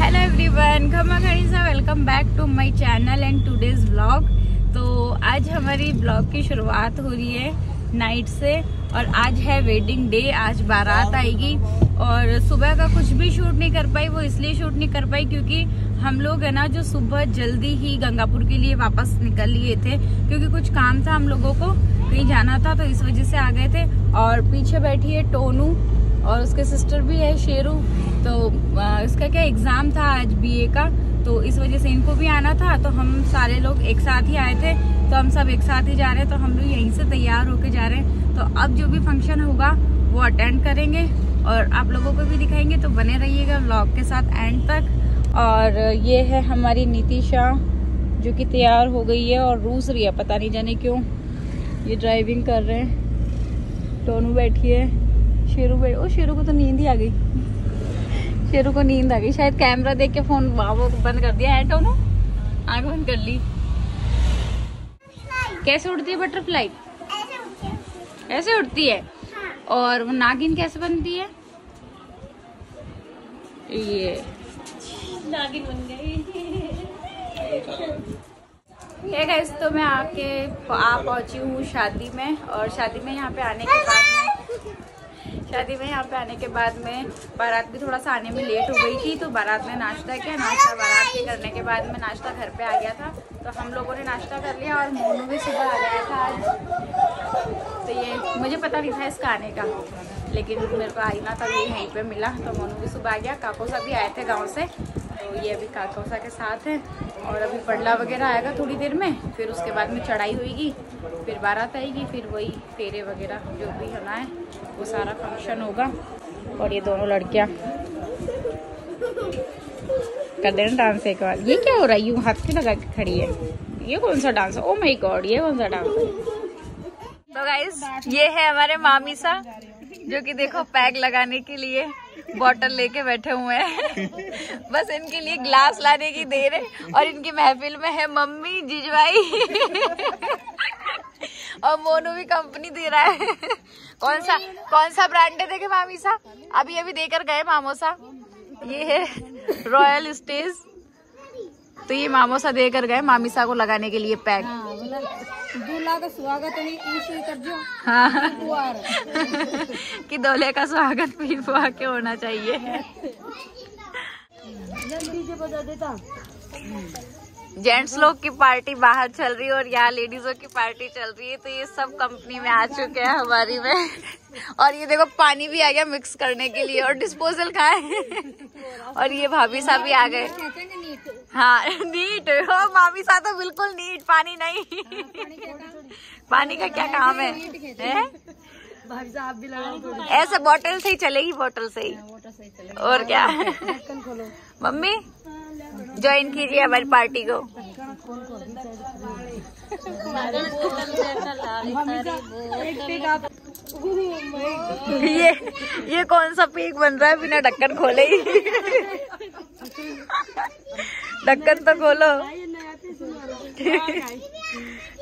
Hello everyone खमा खरीसा welcome back to my channel and today's vlog तो आज हमारी ब्लॉग की शुरुआत हो रही है नाइट से और आज है वेडिंग डे आज बारात आएगी और सुबह का कुछ भी शूट नहीं कर पाई, वो इसलिए शूट नहीं कर पाई क्योंकि हम लोग है ना जो सुबह जल्दी ही गंगापुर के लिए वापस निकल लिए थे, क्योंकि कुछ काम था हम लोगों को, कहीं जाना था तो इस वजह से आ गए थे और पीछे बैठी है टोनू। और उसके सिस्टर भी है, शेरू। तो इसका क्या एग्ज़ाम था आज बीए का? तो इस वजह से इनको भी आना था। तो हम सारे लोग एक साथ ही आए थे। तो हम सब एक साथ ही जा रहे हैं। तो हम लोग यहीं से तैयार होके जा रहे हैं। तो अब जो भी फ़ंक्शन होगा, वो अटेंड करेंगे। और आप लोगों को भी दिखाएँगे। तो बने रहिएगा व्लॉग के साथ एंड तक। और ये है हमारी नीतिशा, जो कि तैयार हो गई है और रूस रही है। पता नहीं जाने क्यों। ये ड्राइविंग कर रहे हैं। टोनू बैठी है। शेरू बैठ ओ शेरू को तो नींद ही आ गई। शेरू को नींद आ गई। शायद कैमरा देख के फ़ोन वो बंद कर दिया। है टोनू आँख बंद कर ली। कैसे उड़ती है बटरफ्लाई ऐसे उड़ती है? और वो नागिन कैसे बनती है? ये। नागिन बन गई ये गैस तो मैं आके आ पहुँची हूँ शादी में। और शादी में यहाँ पे आने के बाद शादी में यहाँ पे आने के बाद में बारात भी थोड़ा सा आने में लेट हो गई थी तो बारात में नाश्ता किया। नाश्ता बारात के करने के बाद में नाश्ता घर पे आ गया था तो हम लोगों ने नाश्ता कर लिया और मोनू भी सुबह आ गया था आज। तो ये मुझे पता नहीं था इसका आने का, लेकिन मेरे को आईना था ये यहीं पे मिला तो मोनू भी सुबह आ गया। काकोसा भी आए थे गाँव से तो ये अभी काकोसा के साथ है। और अभी पडला वगैरह आएगा थोड़ी देर में, फिर उसके बाद में चढ़ाई होगी फिर बारात आएगी, फिर वही फेरे वगैरह जो भी होना है, वो सारा फ़ंक्शन होगा। और ये दोनों लड़कियाँ। कर देना डांस एक बार। ये क्या हो रहा है? यूँ हाथ की लगा के खड़ी है? ये कौन सा डांस है? ओ माय गॉड ये कौन सा डांस है? तो गाइस ये है हमारे मामी सा, जो कि देखो पैक लगाने के लिए। बॉटल लेके बैठे हुए हैं। बस इनके लिए ग्लास लाने की देर है और इनकी महफिल में है मम्मी जिजवाई। और मोनू भी कंपनी दे रहा है। कौन सा कौन सा ब्रांड है? देखे मामी सा। अभी अभी देकर गए मामोसा ये है रॉयल स्टेज तो ये मामोसा देकर गए मामीसा को लगाने के लिए पैक दूल्हा का स्वागत हाँ। कि दोले का स्वागत फुआ के होना चाहिए। डीजे बजा देता। जेंट्स लोग की पार्टी बाहर चल रही है और यहाँ लेडीजों की पार्टी चल रही है तो ये सब कंपनी में आ चुके हैं हमारी में। और ये देखो पानी भी आ गया मिक्स करने के लिए और डिस्पोजल है? और ये भाभी साहब भी आ गए। हाँ नीट। हो मामी सा तो बिल्कुल नीट पानी नहीं। पानी का क्या काम है, है? भाभी साहब भी लगाओ ऐसे बोतल से ही चलेगी बोतल से ही। और क्या? मम्मी ज्वाइन कीजिए हमारी पार्टी को। ये ये कौन सा पीक बन रहा है बिना ढक्कन खोले ही? ढक्कन तो खोलो।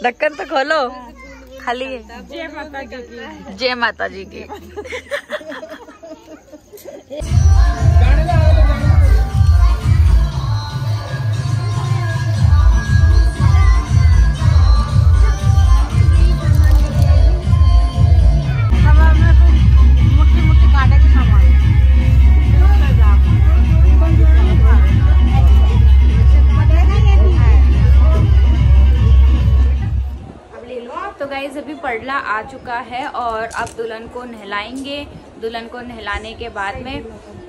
ढक्कन तो खोलो। खाली जय माता जी की। जय माता जी की। तो गाइज़ अभी पड़ला आ चुका है और अब दुल्हन को नहलाएँगे। दुल्हन को नहलाने के बाद में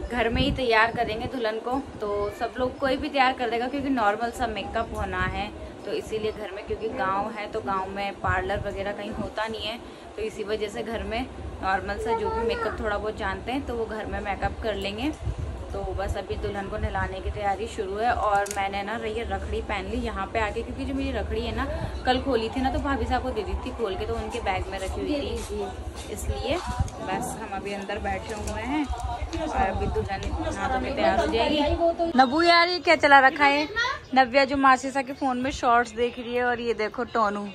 घर में ही तैयार करेंगे दुल्हन को। तो सब लोग कोई भी तैयार कर देगा क्योंकि नॉर्मल सा मेकअप होना है। तो इसीलिए घर में, क्योंकि गाँव है तो गाँव में पार्लर वगैरह कहीं होता नहीं है। तो इसी वजह से घर में नॉर्मल सा जो भी मेकअप थोड़ा बहुत जानते हैं तो वो घर में मेकअप कर लेंगे। तो बस अभी दुल्हन को नहलाने की तैयारी शुरू है और मैंने ना ये रखड़ी पहन ली यहाँ पे आके क्योंकि जो मेरी रखड़ी है ना कल खोली थी ना तो भाभी साहब को दे दी थी खोल के तो उनके बैग में रखी हुई थी। इसलिए बस हम अभी अंदर बैठे हुए हैं और अभी दुल्हन नहा के तैयार हो जाएगी। नबू यार ये क्या चला रखा है? नव्या जो मासी मासीसा के फ़ोन में शॉर्ट्स देख रही है और ये देखो टोनू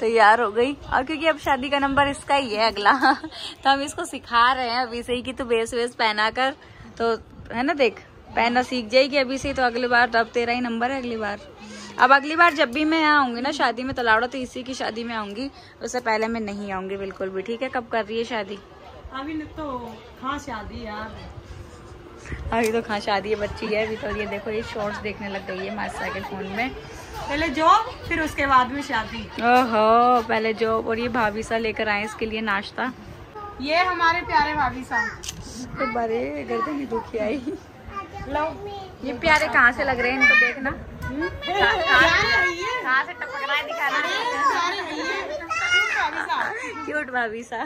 तैयार हो गई। और क्योंकि अब शादी का नंबर इसका ही है अगला तो हम इसको सिखा रहे हैं अभी से ही कि तू बेस वेस पहना कर तो है ना देख पहनना सीख जाएगी अभी से तो अगली बार अब तेरा ही नंबर है अगली बार। अब अगली बार जब भी मैं यहाँ आऊँगी ना शादी में तलाड़ा तो इसी की शादी में आऊँगी उससे पहले मैं नहीं आऊँगी बिल्कुल भी ठीक है? कब कर रही है शादी? अभी तो हाँ शादी यार। अभी तो कहाँ शादी है बच्ची है अभी तो। ये देखो ये शॉर्ट्स देखने लग गई है मास्टर के फ़ोन में। पहले जॉब फिर उसके बाद में शादी। ओहो पहले जॉब और ये भाभी सा लेकर आए इसके लिए नाश्ता। ये हमारे प्यारे भाभी साहब। तो बड़े गर्दन दुखी आई। लो। ये प्यारे कहाँ से लग रहे हैं इनको देखना। कहाँ से टपक रहा है। दिखाना। क्यूट भाभी सा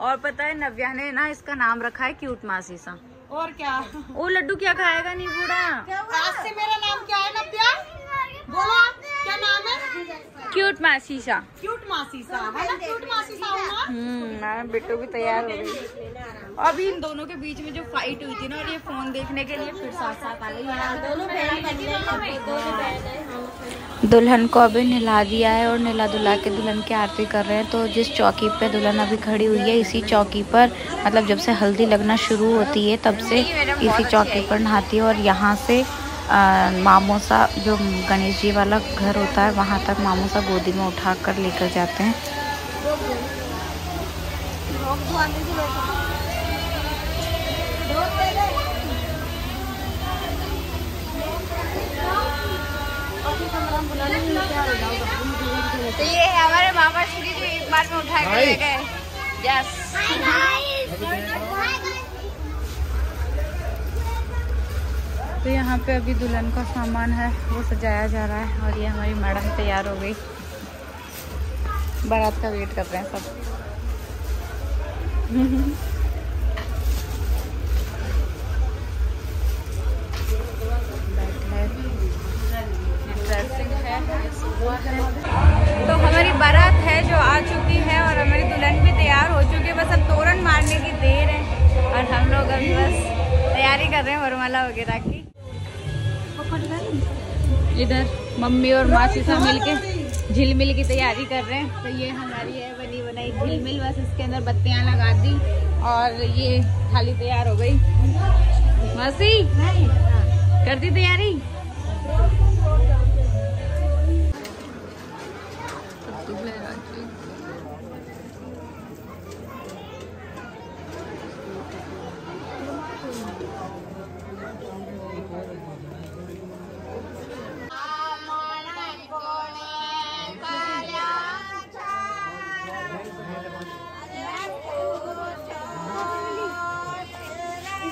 और पता है नव्या ने ना इसका नाम रखा है क्यूट मासी सा। और क्या? वो लड्डू क्या खाएगा नहीं बूढ़ा आज से मेरा नाम क्या है नव्या? बोलो क्या नाम है? क्यूट मासी सा। क्यूट मासी सा है ना क्यूट मासी सा हूँ। ना हम्म मैं बिट्टू भी तैयार हो गई। अभी इन दोनों के बीच में जो फाइट हुई थी ना और ये फ़ोन देखने के लिए फिर साथ साथ आ गई। दोनों दुल्हन को अभी नहला दिया है और नहला दुल्हा के दुल्हन की आरती कर रहे हैं। तो जिस चौकी पे दुल्हन अभी खड़ी हुई है इसी चौकी पर मतलब जब से हल्दी लगना शुरू होती है तब से इसी चौकी पर नहाती है और यहाँ से मामोसा जो गणेश जी वाला घर होता है वहाँ तक मामोसा गोदी में उठा कर लेकर जाते हैं। तो ये है हमारे मामा श्री जो एक बार में उठा कर ले गए। यस तो यहाँ पे अभी दुल्हन का सामान है, वो सजाया जा रहा है और ये हमारी मैडम तैयार हो गई। बारात का वेट कर रहे हैं सब। तो हमारी बारात है जो आ चुकी है और हमारी दुल्हन भी तैयार हो चुकी है, बस अब तोरण मारने की देर है और हम लोग अभी बस तैयारी कर रहे हैं वरमाला वगैरह की। इधर मम्मी और मासी सब मिलके झिलमिल की तैयारी कर रहे हैं। तो ये हमारी है बनी बनाई झिलमिल बस इसके अंदर बत्तियाँ लगा दी और ये थाली तैयार हो गई। मासी कर दी तैयारी?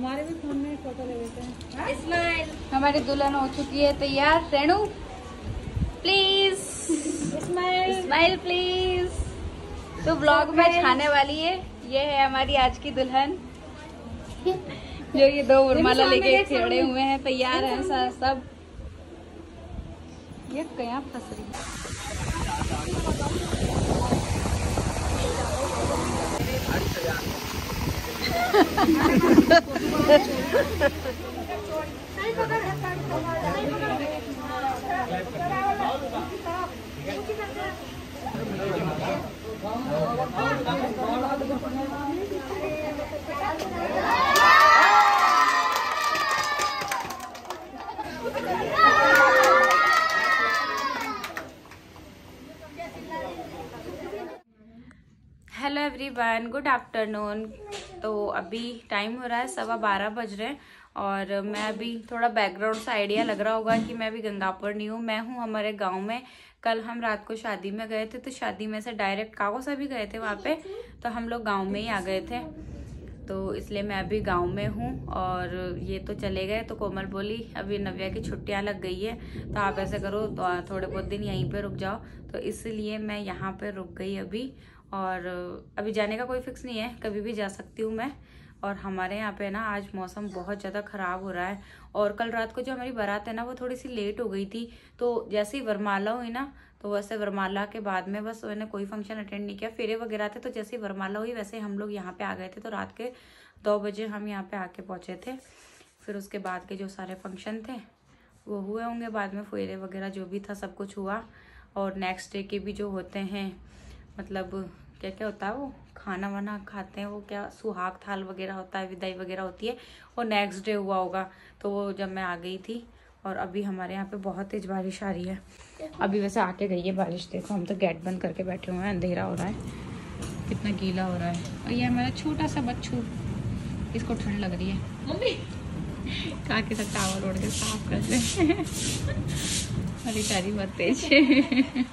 हमारे भी फ़ोन में फ़ोटो ले लेते हैं। हमारी दुल्हन हो चुकी है तैयार। रेणु प्लीज़ स्माइल प्लीज़ तो ब्लॉग में छाने वाली है। ये है हमारी आज की दुल्हन। जो ये दो उर्माला लेके खड़े हुए हैं तैयार हैं सब सब। ये कया फंस रही है। हेलो एवरीवन गुड आफ्टरनून तो अभी टाइम हो रहा है, सवा बारह बज रहे हैं और मैं अभी थोड़ा बैकग्राउंड सा आइडिया लग रहा होगा कि मैं अभी गंगापुर नहीं हूँ। मैं हूँ हमारे गाँव में। कल हम रात को शादी में गए थे तो शादी में से डायरेक्ट कागो से भी गए थे वहाँ पे तो हम लोग गाँव में ही आ गए थे। तो इसलिए मैं अभी गाँव में हूँ और ये तो चले गए। तो कोमल बोली, अभी नव्या की छुट्टियाँ लग गई है तो आप ऐसे करो तो थोड़े बहुत दिन यहीं पे रुक जाओ। तो इसलिए मैं यहाँ पे रुक गई अभी। और अभी जाने का कोई फिक्स नहीं है, कभी भी जा सकती हूँ मैं। और हमारे यहाँ पे ना आज मौसम बहुत ज़्यादा ख़राब हो रहा है। और कल रात को जो हमारी बारात है ना, वो थोड़ी सी लेट हो गई थी। तो जैसे ही वरमाला हुई ना तो वैसे वरमाला के बाद में बस मैंने कोई फ़ंक्शन अटेंड नहीं किया। फेरे वगैरह थे तो जैसे ही वरमाला हुई, वैसे हम लोग यहाँ पे आ गए थे। तो रात के दो बजे हम यहाँ पे आके पहुँचे थे। फिर उसके बाद के जो सारे फ़ंक्शन थे, वो हुए होंगे बाद में। फेरे वगैरह जो भी था, सब कुछ हुआ। और नेक्स्ट डे के भी जो होते हैं मतलब क्या क्या होता है वो? खाना वाना खाते हैं वो क्या सुहाग थाल वगैरह होता है विदाई वगैरह होती है और नेक्स्ट डे हुआ होगा। तो वो जब मैं आ गई थी और अभी हमारे यहाँ पे बहुत तेज बारिश आ रही है। अभी वैसे आके गई है बारिश देखो हम तो गेट बंद करके बैठे हुए हैं अंधेरा हो रहा है। कितना गीला हो रहा है। और ये हमारा छोटा सा बच्चू इसको ठंड लग रही है। मम्मी! कहा के साथ टावर ओढ़ के साफ़ कर दे। अरे शादी बहुत तेज है